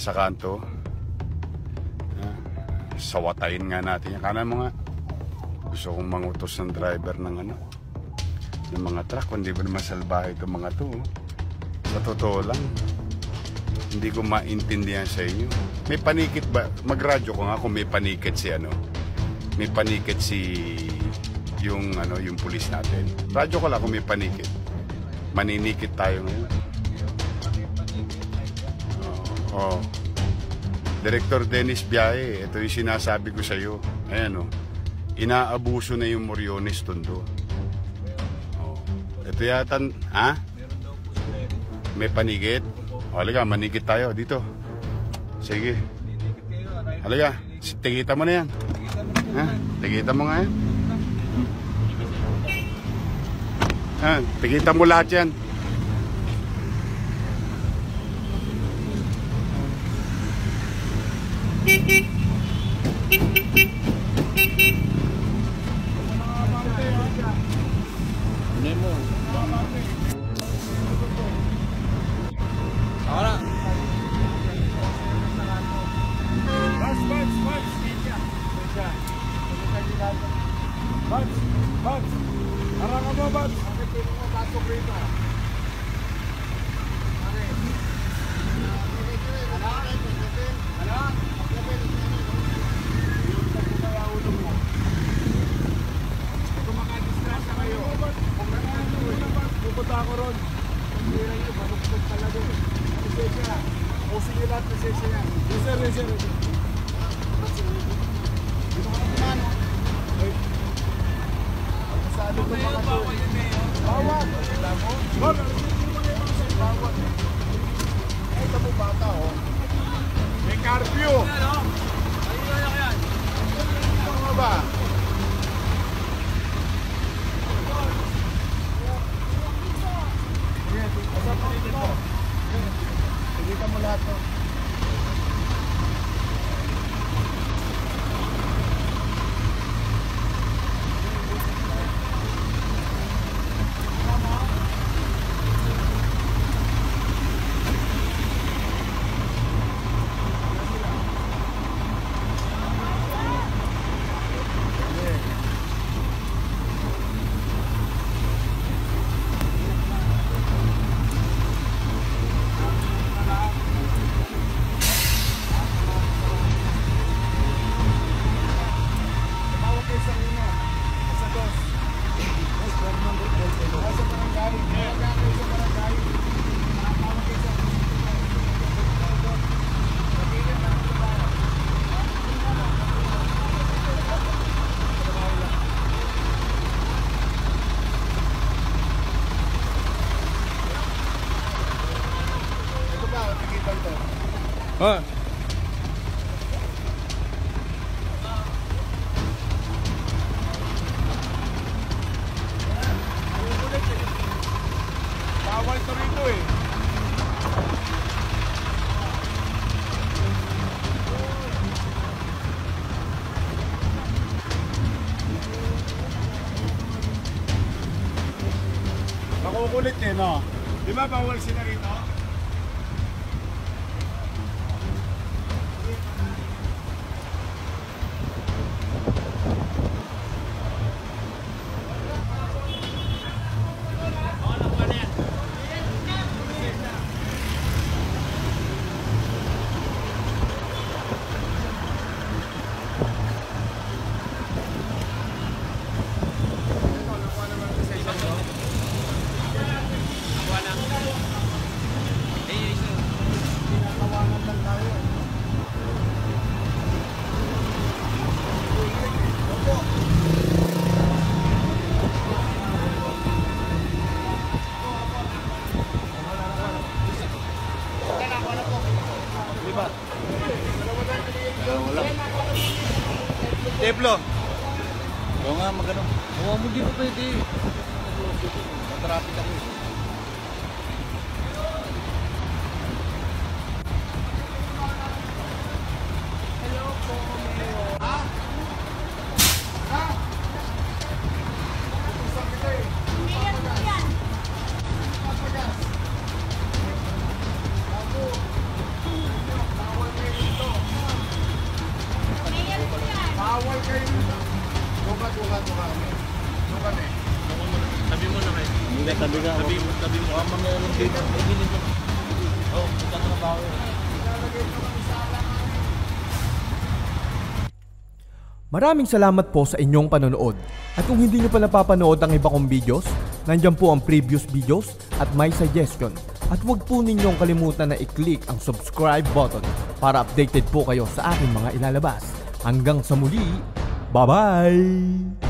sa kanto. Ah, sawatayin nga natin yan. Kanan mo nga. Gusto kong mangutos ng driver ng ano ng mga truck. Hindi ba naman salbahe itong mga to. oh. Sa totoo lang. Hindi ko maintindihan sa inyo. May panikit ba? Magradyo ko nga kung may panikit si ano. May panikit si yung ano yung pulis natin. Radyo ko lang kung may panikit. Maninikit tayo ngayon. Oh. oh. Director Dennis Biaye, ito yung sinasabi ko sa iyo. Ayan oh. Inaabuso na yung Moriones Tondo. Oh. Ito yata, ha? May panigit? O, halika, manigit tayo dito. Sige. Halika, tigita mo na yan. Ha? Tigita mo nga yan. Ha? Tigita mo lahat yan. Buds, buds, buds. Buds, buds. Harangan mo, buds. Bakit hindi mo pasok rito? Pupunta ako ron. Hindi lang yun, maluktot talaga eh. Lisensya. O sige lahat lisensya yan. Yes sir, yes sir. Dito ka naman. Ay. Pasado ko mga to. Bawal. Bawal. Bawal. Ay, ito mo bata oh. May curfew. Ano nga ba? Sige, pasok mo dito. Sige ka mo lahat to. Tumawag kayo sa una. Sa dos. Dos, Fernando Poltelo. Sa barangay. Tumawag kayo sa barangay. Tumawag kayo sa Ito ba, nakikita ito? Ah, Bawal ito rito eh. Makukulit eh, no? Di ba bawal sila rito? Teplo. Oo nga, magano. Oo mo di pa pwede. Matrapit ako. eh. bago mo na kayo. Hindi tabi ka. Tabi mo, tabi mo. Ang mga anong dito. Oo, magkatrabaho. Maraming salamat po sa inyong panonood. At kung hindi nyo pa napapanood ang iba kong videos, nandyan po ang previous videos at my suggestion. At huwag po ninyong kalimutan na i-click ang subscribe button para updated po kayo sa aking mga ilalabas. Hanggang sa muli, bye-bye!